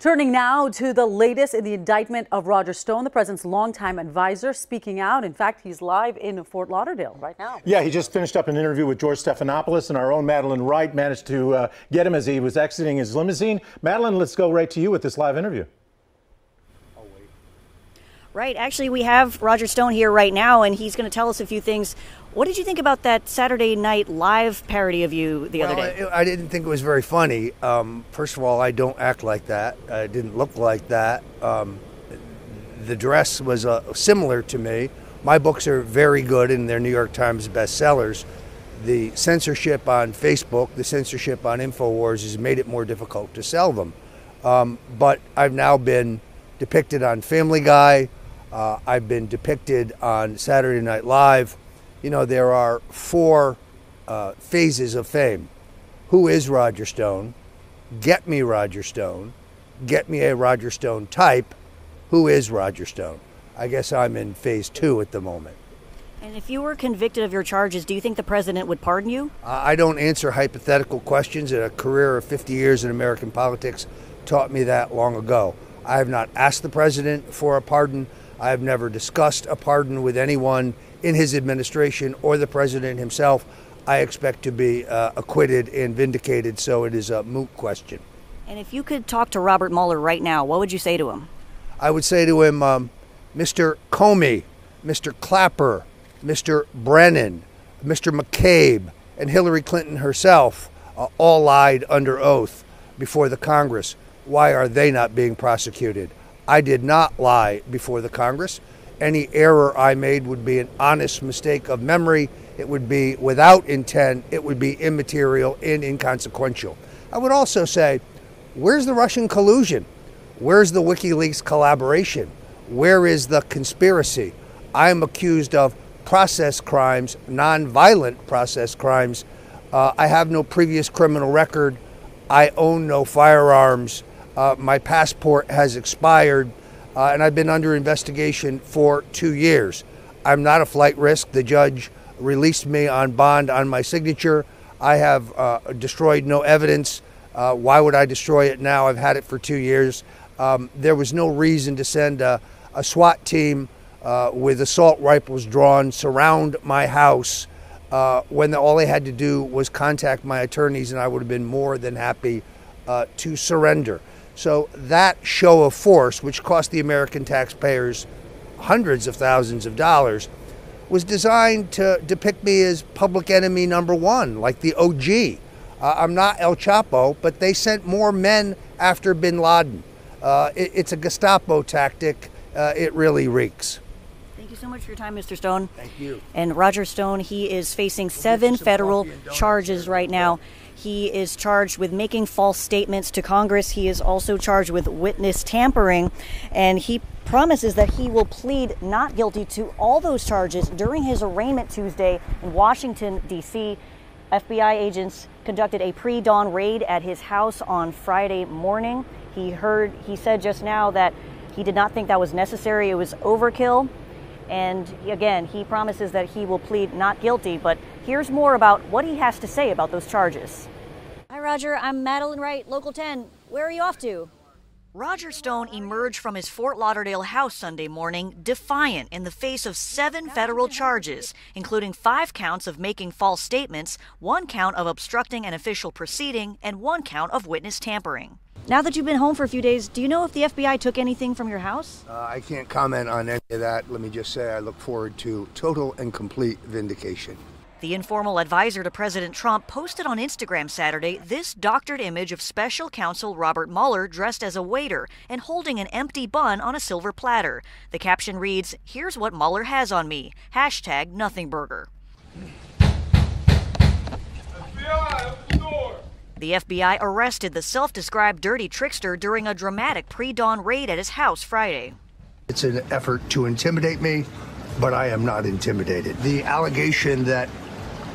Turning now to the latest in the indictment of Roger Stone, the president's longtime advisor, speaking out. In fact, he's live in Fort Lauderdale right now. Yeah, he just finished up an interview with George Stephanopoulos, and our own Madeline Wright managed to uh, get him as he was exiting his limousine. Madeline, let's go right to you with this live interview. Right. Actually, we have Roger Stone here right now, and he's going to tell us a few things. What did you think about that Saturday Night Live parody of you the well, other day? I, I, didn't think it was very funny. Um, first of all, I don't act like that. I didn't look like that. Um, the dress was uh, similar to me. My books are very good, and they're New York Times bestsellers. The censorship on Facebook, the censorship on InfoWars has made it more difficult to sell them. Um, but I've now been depicted on Family Guy. Uh, I've been depicted on Saturday Night Live. You know, there are four uh, phases of fame. Who is Roger Stone? Get me Roger Stone. Get me a Roger Stone type. Who is Roger Stone? I guess I'm in phase two at the moment. And if you were convicted of your charges, do you think the president would pardon you? I don't answer hypothetical questions. A career of 50 years in American politics taught me that long ago. I have not asked the president for a pardon. I have never discussed a pardon with anyone in his administration or the president himself. I expect to be uh, acquitted and vindicated, so it is a moot question. And if you could talk to Robert Mueller right now, what would you say to him? I would say to him, um, Mr. Comey, Mr. Clapper, Mr. Brennan, Mr. McCabe, and Hillary Clinton herself uh, all lied under oath before the Congress. Why are they not being prosecuted? I did not lie before the Congress. Any error I made would be an honest mistake of memory. It would be without intent. It would be immaterial and inconsequential. I would also say, where's the Russian collusion? Where's the WikiLeaks collaboration? Where is the conspiracy? I am accused of process crimes, non-violent process crimes. Uh, I have no previous criminal record. I own no firearms. Uh, my passport has expired, uh, and I've been under investigation for two years. I'm not a flight risk. The judge released me on bond on my signature. I have uh, destroyed no evidence. Uh, why would I destroy it now? I've had it for two years. Um, there was no reason to send a, a SWAT team uh, with assault rifles drawn surround my house uh, when the, all they had to do was contact my attorneys, and I would have been more than happy to surrender. So that show of force, which cost the American taxpayers hundreds of thousands of dollars, was designed to depict me as public enemy number one, like the OG. Uh, I'm not El Chapo, but they sent more men after bin Laden. Uh, it, it's a Gestapo tactic. Uh, it really reeks. Thank you so much for your time, Mr. Stone. Thank you. And Roger Stone, he is facing seven federal charges right now. He is charged with making false statements to Congress. He is also charged with witness tampering. And he promises that he will plead not guilty to all those charges during his arraignment Tuesday in Washington, D.C. FBI agents conducted a pre dawn raid at his house on Friday morning. He heard, he said just now that he did not think that was necessary. It was overkill. And again, he promises that he will plead not guilty, but here's more about what he has to say about those charges. Hi, Roger. I'm Madeline Wright, Local 10. Where are you off to? Roger Stone emerged from his Fort Lauderdale house Sunday morning defiant in the face of seven federal charges, including five counts of making false statements, one count of obstructing an official proceeding, and one count of witness tampering. Now that you've been home for a few days, do you know if the FBI took anything from your house? Uh, I can't comment on any of that. Let me just say I look forward to total and complete vindication. The informal advisor to President Trump posted on Instagram Saturday this doctored image of special counsel Robert Mueller dressed as a waiter and holding an empty bun on a silver platter. The caption reads, Here's what Mueller has on me. Hashtag nothing burger. The FBI arrested the self described dirty trickster during a dramatic pre dawn raid at his house Friday. It's an effort to intimidate me, but I am not intimidated. The allegation that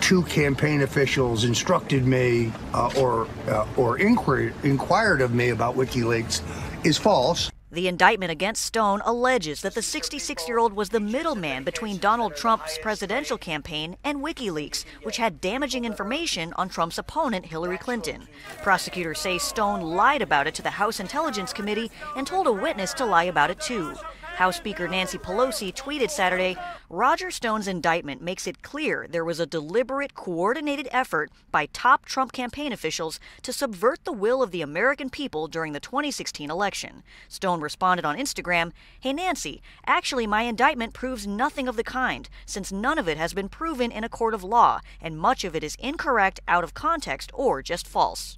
two campaign officials instructed me uh, or uh, or inquired inquired of me about WikiLeaks is false. The indictment against Stone alleges that the 66 year old was the middleman between Donald Trump's presidential campaign and WikiLeaks, which had damaging information on Trump's opponent, Hillary Clinton. Prosecutors say Stone lied about it to the House Intelligence Committee and told a witness to lie about it too. House Speaker Nancy Pelosi tweeted Saturday Roger Stone's indictment makes it clear there was a deliberate, coordinated effort by top Trump campaign officials to subvert the will of the American people during the 2016 election. Stone responded on Instagram Hey, Nancy, actually, my indictment proves nothing of the kind, since none of it has been proven in a court of law, and much of it is incorrect, out of context, or just false.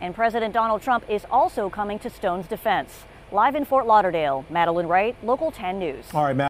And President Donald Trump is also coming to Stone's defense. Live in Fort Lauderdale, Madeline Wright, Local 10 News. All right, Matt.